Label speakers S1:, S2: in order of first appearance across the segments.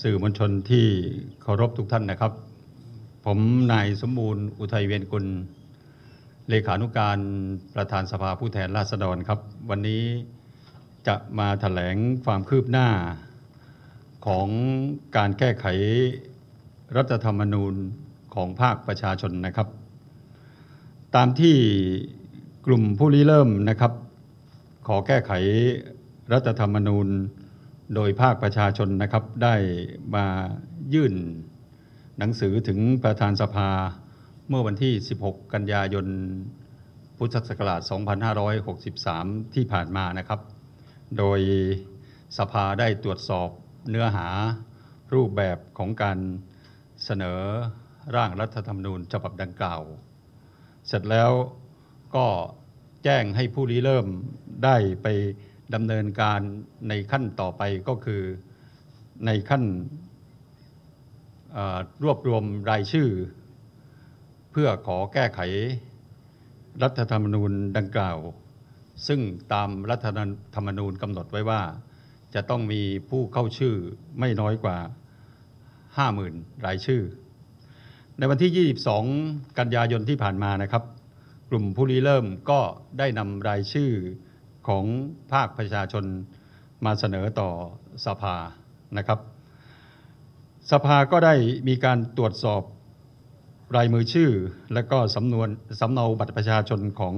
S1: สื่อมวลชนที่เคารพทุกท่านนะครับ ผมนายสมบูรณ์อุทัยเวียนกุล เลขานุการประธานสภาผู้แทนราษฎรครับ วันนี้จะมาถแถลงความคืบหน้า ของการแก้ไขรัฐธรรมนูญของภาคประชาชนนะครับ ตามที่กลุ่มผู้ริเริ่มนะครับ ขอแก้ไขรัฐธรรมนูญ โดยภาคประชาชนนะครับได้มายื่นหนังสือถึงประธานสภาเมื่อวันที่ 16 กันยายน พุทธศักราช 2563 ที่ผ่านมานะครับ โดยสภาได้ตรวจสอบเนื้อหารูปแบบของการเสนอร่างรัฐธรรมนูญฉบับดังกล่าว เสร็จแล้วก็แจ้งให้ผู้ริเริ่มได้ไป ดำเนินการในขั้นต่อไปก็คือในขั้นรวบรวมรายชื่อ เพื่อขอแก้ไขรัฐธรรมนูญดังกล่าว ซึ่งตามรัฐธรรมนูญกำหนดไว้ว่า จะต้องมีผู้เข้าชื่อไม่น้อยกว่า 50,000 รายชื่อ ในวันที่ 22 กันยายนที่ผ่านมานะครับ กลุ่มผู้ริเริ่มก็ได้นำรายชื่อ ของภาคประชาชนมาเสนอต่อสภานะครับ สภาก็ได้มีการตรวจสอบรายมือชื่อ และก็สำนวนสำเนาบัตรประชาชนของ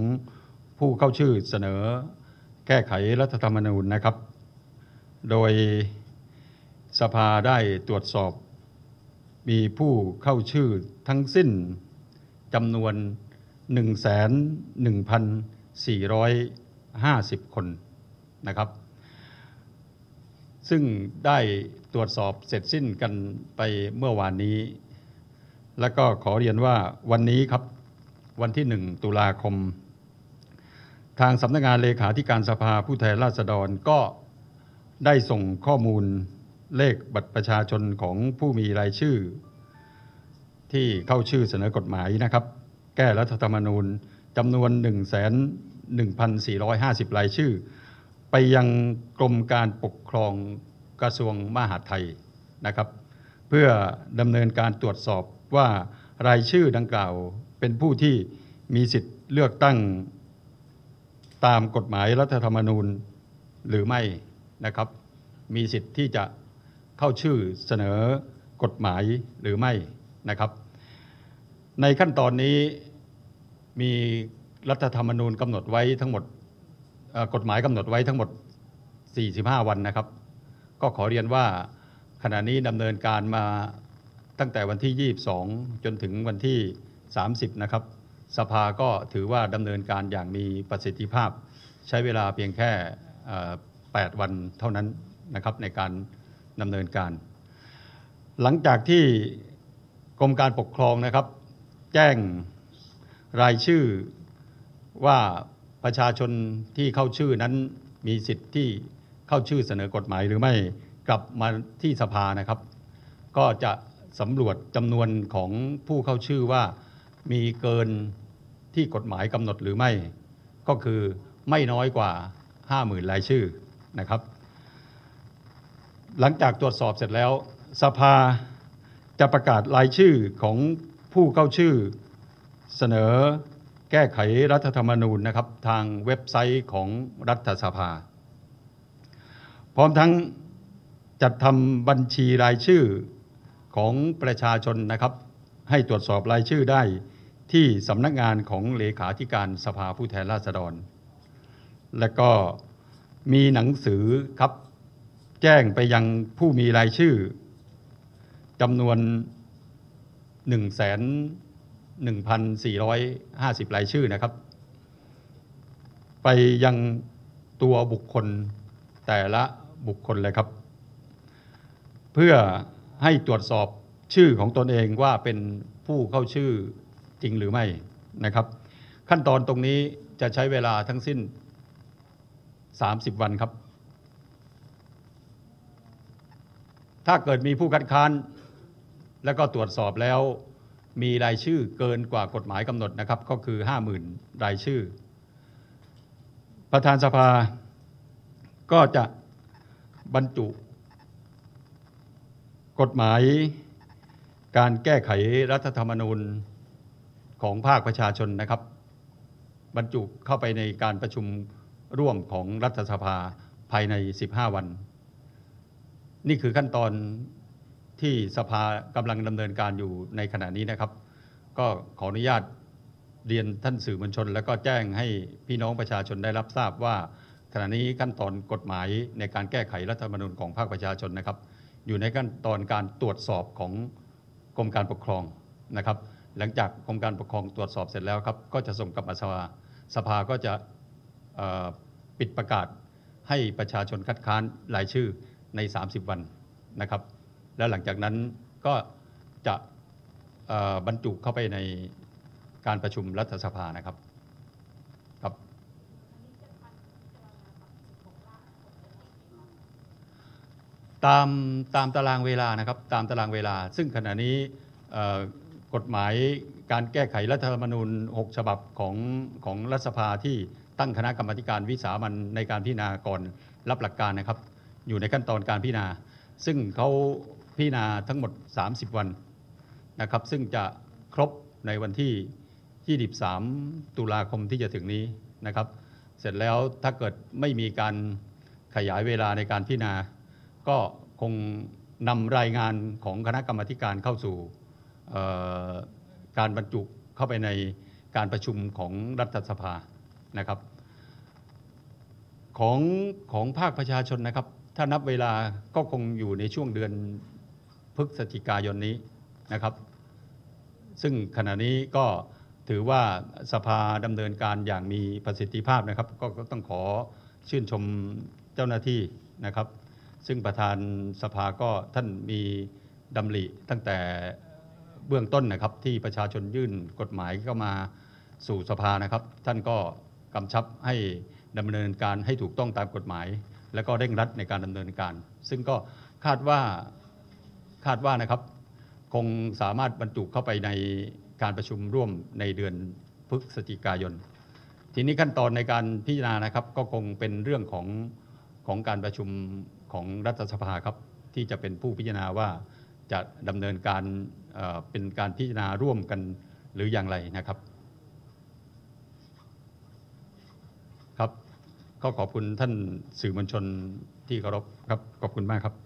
S1: ผู้เข้าชื่อเสนอแก้ไขรัฐธรรมนูญนะครับ โดยสภาได้ตรวจสอบมีผู้เข้าชื่อทั้งสิ้นจำนวน 50 คนนะครับ ซึ่งได้ตรวจสอบเสร็จสิ้นกันไปเมื่อวานนี้ แล้วก็ขอเรียนว่าวันนี้ครับวันที่ 1 ตุลาคม ทางสำนักงานเลขาธิการสภาผู้แทนราษฎรก็ได้ส่งข้อมูลเลขบัตรประชาชนของผู้มีรายชื่อ ที่เข้าชื่อเสนอกฎหมายนะครับ แก้รัฐธรรมนูญจำนวน1 1 1,450 รายชื่อ ไปยังกรมการปกครองกระทรวงมหาดไทยนะครับ เพื่อดำเนินการตรวจสอบว่ารายชื่อดังกล่าวเป็นผู้ที่มีสิทธิ์เลือกตั้งตามกฎหมายรัฐธรรมนูญหรือไม่นะครับ มีสิทธิ์ที่จะเข้าชื่อเสนอกฎหมายหรือไม่นะครับ ในขั้นตอนนี้มี รัฐธรรมนูญกำหนดไว้ทั้งหมดกฎหมายกำหนดไว้ทั้งหมด 45 วันนะครับ ก็ขอเรียนว่าขณะนี้ดำเนินการมาตั้งแต่วันที่ 22 จนถึงวันที่ 30 นะครับ สภาก็ถือว่าดำเนินการอย่างมีประสิทธิภาพ ใช้เวลาเพียงแค่ 8 วันเท่านั้นนะครับในการดำเนินการ หลังจากที่กรมการปกครองนะครับ แจ้งรายชื่อ ว่าประชาชนที่เข้าชื่อนั้นมีสิทธิ์ที่เข้าชื่อเสนอกฎหมายหรือไม่กลับมาที่สภานะครับ ก็จะสำรวจจำนวนของผู้เข้าชื่อว่ามีเกินที่กฎหมายกำหนดหรือไม่ ก็คือไม่น้อยกว่า 50,000รายชื่อนะครับ หลังจากตรวจสอบเสร็จแล้ว สภาจะประกาศรายชื่อของผู้เข้าชื่อเสนอ ก้ไขรัฐธรรมนูญนะครับทางเว็บไซต์ของรัฐสภา พร้อมทั้งจัดทำบัญชีรายชื่อของประชาชนนะครับ ให้ตรวจสอบรายชื่อได้ที่สำนักงานของเลขาธิการสภาผู้แทนราษฎร และก็มีหนังสือครับแจ้งไปยังผู้มีรายชื่อจำนวน1 1 1,450 รายชื่อนะครับ ไปยังตัวบุคคลแต่ละบุคคลเลยครับ เพื่อให้ตรวจสอบชื่อของตนเองว่าเป็นผู้เข้าชื่อจริงหรือไม่นะครับ ขั้นตอนตรงนี้จะใช้เวลาทั้งสิ้น 30 วันครับ ถ้าเกิดมีผู้คัดค้าน แล้วก็ตรวจสอบแล้ว มีรายชื่อเกินกว่ากฎหมายกำหนดนะครับ ก็คือ 50,000 รายชื่อ ประธานสภาก็จะบรรจุ กฎหมายการแก้ไขรัฐธรรมนูญของภาคประชาชนนะครับ บรรจุเข้าไปในการประชุมร่วมของรัฐสภาภายใน 15 วัน นี่คือขั้นตอน ที่สภากำลังดำเนินการอยู่ในขณะนี้นะครับ ก็ขออนุญาตเรียนท่านสื่อมวลชน แล้วก็แจ้งให้พี่น้องประชาชนได้รับทราบว่า ขณะนี้ขั้นตอนกฎหมายในการแก้ไขรัฐธรรมนูญของภาคประชาชนนะครับ อยู่ในขั้นตอนการตรวจสอบของกรมการปกครองนะครับ หลังจากกรมการปกครองตรวจสอบเสร็จแล้วครับ ก็จะส่งกลับมาสภาสภาก็จะปิดประกาศให้ประชาชนคัดค้านรายชื่อใน 30 วันนะครับ แล้วหลังจากนั้นก็จะบรรจุเข้าไปในการประชุมรัฐสภานะครับครับตามตามตารางเวลานะครับตามตารางเวลา ซึ่งขณะนี้กฎหมายการแก้ไขรัฐธรรมนูญ 6 ฉบับของของรัฐสภาที่ตั้งคณะกรรมการวิสามันในการพิจารณาก่อนรับหลักการนะครับ อยู่ในขั้นตอนการพิจารณา ซึ่งเขา พิจารณาทั้งหมด 30 วันนะครับ ซึ่งจะครบในวันที่ 23 ตุลาคมที่จะถึงนี้นะครับ เสร็จแล้วถ้าเกิดไม่มีการขยายเวลาในการพิจารณา ก็คงนำรายงานของคณะกรรมการเข้าสู่การบรรจุเข้าไปในการประชุมของรัฐสภานะครับ ของของภาคประชาชนนะครับ ถ้านับเวลาก็คงอยู่ในช่วงเดือน พฤศจิกายนนี้นะครับ ซึ่งขณะนี้ก็ถือว่าสภาดำเนินการอย่างมีประสิทธิภาพนะครับก็ก็ต้องขอชื่นชมเจ้าหน้าที่นะครับ ซึ่งประธานสภาก็ท่านมีดำริตั้งแต่เบื้องต้นนะครับที่ประชาชนยื่นกฎหมายเข้ามาสู่สภานะครับ ท่านก็กำชับให้ดำเนินการให้ถูกต้องตามกฎหมาย แล้วก็เร่งรัดในการดำเนินการ ซึ่งก็คาดว่า คาดว่านะครับ คงสามารถบรรจุเข้าไปในการประชุมร่วมในเดือนพฤศจิกายน ทีนี้ขั้นตอนในการพิจารณานะครับ ก็คงเป็นเรื่องของของการประชุมของรัฐสภาครับ ที่จะเป็นผู้พิจารณาว่าจะดำเนินการเอ่อเป็นการพิจารณาร่วมกันหรืออย่างไรนะครับครับ ก็ขอบคุณท่านสื่อมวลชนที่เคารพครับขอบคุณมากครับ